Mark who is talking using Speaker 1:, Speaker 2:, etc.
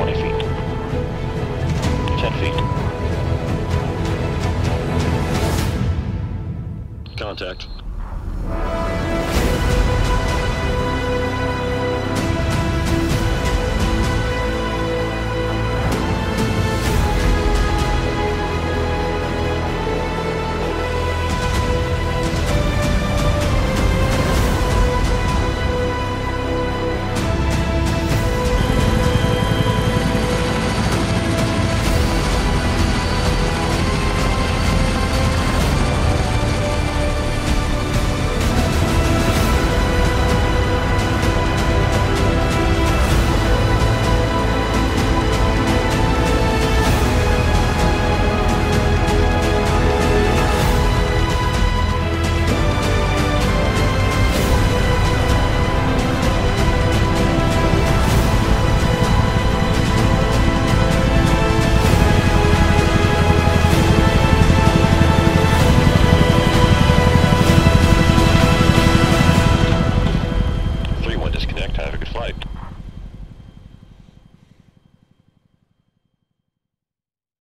Speaker 1: 20 feet. 10 feet. Contact.